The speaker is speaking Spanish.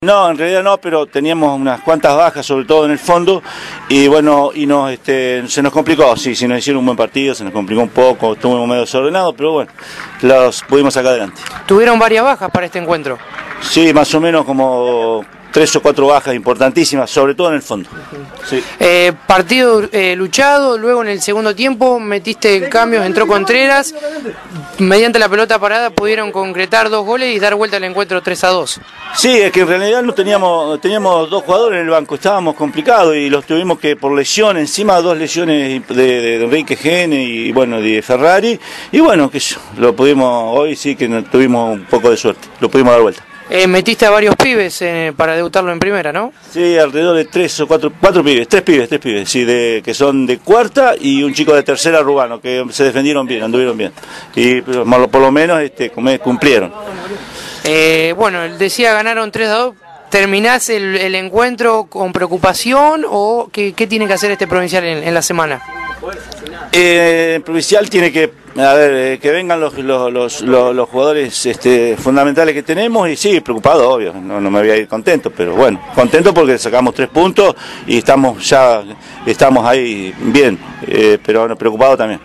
No, en realidad no, pero teníamos unas cuantas bajas, sobre todo en el fondo, y bueno, y nos, este, se nos complicó, sí, si nos hicieron un buen partido, se nos complicó un poco, estuvimos medio desordenados, pero bueno, los pudimos sacar adelante. Tuvieron varias bajas para este encuentro. Sí, más o menos como tres o cuatro bajas importantísimas, sobre todo en el fondo. Sí. Eh, partido eh, luchado, luego en el segundo tiempo metiste cambios, entró Contreras, mediante la pelota parada pudieron concretar dos goles y dar vuelta al encuentro 3 a 2. Sí, es que en realidad no teníamos, teníamos dos jugadores en el banco, estábamos complicados y los tuvimos que por lesión, encima dos lesiones de, de Enrique Gene y bueno, de Ferrari, y bueno, que lo pudimos, hoy sí que tuvimos un poco de suerte, lo pudimos dar vuelta. Eh, metiste a varios pibes eh, para debutarlo en primera, ¿no? Sí, alrededor de tres o cuatro, cuatro pibes, tres pibes, tres pibes, sí, de, que son de cuarta y un chico de tercera rubano, que se defendieron bien, anduvieron bien. Y por lo menos este, cumplieron. Eh, bueno, decía ganaron 3 a 2. ¿Terminás el, encuentro con preocupación o qué, tiene que hacer este provincial en, la semana? Eh, provincial tiene que a ver, eh, que vengan los, los, los, jugadores este, fundamentales que tenemos y sí, preocupado, obvio, no, me voy a ir contento, pero bueno, contento porque sacamos tres puntos y estamos ya, estamos ahí bien, pero bueno, preocupado también.